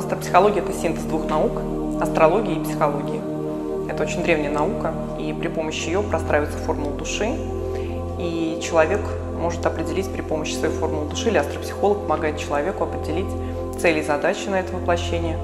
Астропсихология – это синтез двух наук – астрологии и психологии. Это очень древняя наука, и при помощи ее простраивается формула души, и человек может определить при помощи своей формулы души, или астропсихолог помогает человеку определить цели и задачи на это воплощение.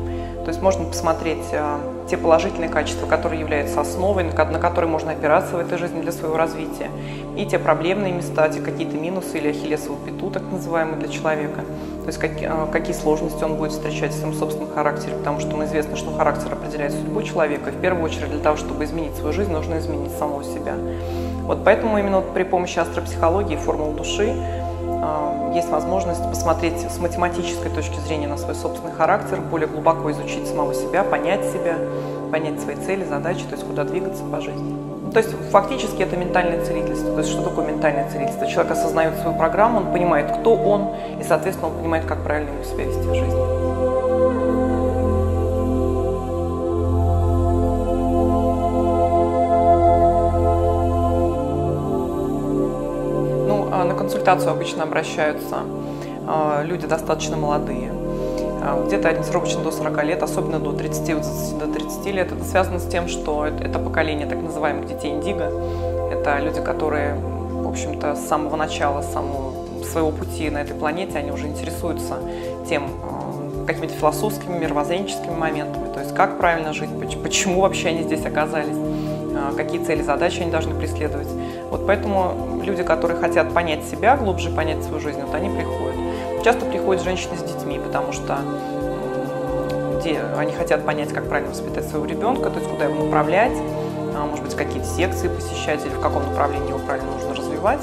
То есть можно посмотреть а, те положительные качества, которые являются основой, на которые можно опираться в этой жизни для своего развития, и те проблемные места, те какие-то минусы или ахиллесову пяту, так называемые, для человека. То есть какие, а, какие сложности он будет встречать в своем собственном характере, потому что мы известно, что характер определяет судьбу человека. И в первую очередь для того, чтобы изменить свою жизнь, нужно изменить самого себя. Вот поэтому именно при помощи астропсихологии, формул души, есть возможность посмотреть с математической точки зрения на свой собственный характер, более глубоко изучить самого себя, понять себя, понять свои цели, задачи, то есть куда двигаться по жизни. То есть фактически это ментальное целительство. То есть что такое ментальное целительство? Человек осознает свою программу, он понимает, кто он, и, соответственно, он понимает, как правильно ему себя вести в жизни. Консультацию обычно обращаются а, люди достаточно молодые, а, где-то ориентировочно до 40 лет, особенно до 30, до 30 лет. Это связано с тем, что это поколение так называемых детей индиго. Это люди, которые, в общем-то, с самого начала, с самого своего пути на этой планете, они уже интересуются тем, а, какими-то философскими, мировоззренческими моментами, то есть как правильно жить, почему вообще они здесь оказались, какие цели, задачи они должны преследовать. Вот поэтому люди, которые хотят понять себя глубже, понять свою жизнь, вот они приходят. Часто приходят женщины с детьми, потому что где они хотят понять, как правильно воспитать своего ребенка, то есть куда его направлять, а, может быть, какие-то секции посещать или в каком направлении его правильно нужно развивать.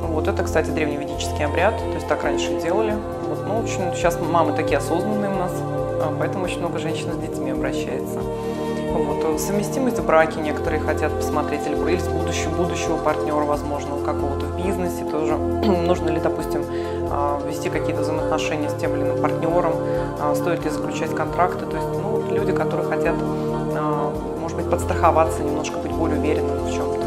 Вот это, кстати, древневедический обряд, то есть так раньше делали. Вот, ну, очень, сейчас мамы такие осознанные у нас, а, поэтому очень много женщин с детьми обращается. Вот. Совместимость в браке некоторые хотят посмотреть, или, с будущего, будущего партнера, возможно, какого-то в бизнесе тоже. Нужно ли, допустим, а, вести какие-то взаимоотношения с тем или иным партнером, а, стоит ли заключать контракты. То есть ну, люди, которые хотят, а, может быть, подстраховаться, немножко быть более уверенными в чем-то.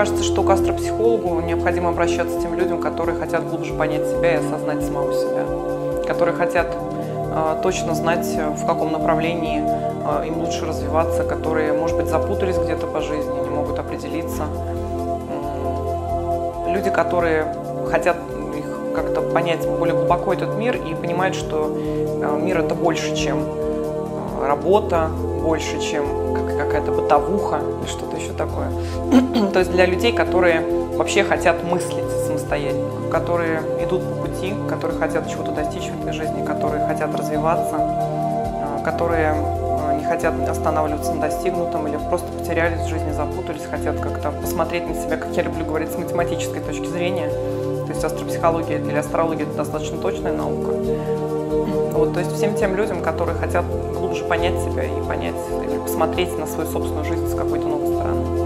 Кажется, что к астропсихологу необходимо обращаться к тем людям, которые хотят глубже понять себя и осознать самого себя, которые хотят э, точно знать, в каком направлении э, им лучше развиваться, которые, может быть, запутались где-то по жизни, не могут определиться. Люди, которые хотят их как-то понять более глубоко этот мир и понимают, что э, мир это больше, чем работа, больше, чем какая-то бытовуха или что-то еще такое. То есть для людей, которые вообще хотят мыслить самостоятельно, которые идут по пути, которые хотят чего-то достичь в этой жизни, которые хотят развиваться, а, которые а, не хотят останавливаться на достигнутом или просто потерялись в жизни, запутались, хотят как-то посмотреть на себя, как я люблю говорить, с математической точки зрения. То есть астропсихология или астрология – это достаточно точная наука. Вот, то есть всем тем людям, которые хотят глубже понять себя и понять или посмотреть на свою собственную жизнь с какой-то новой стороны.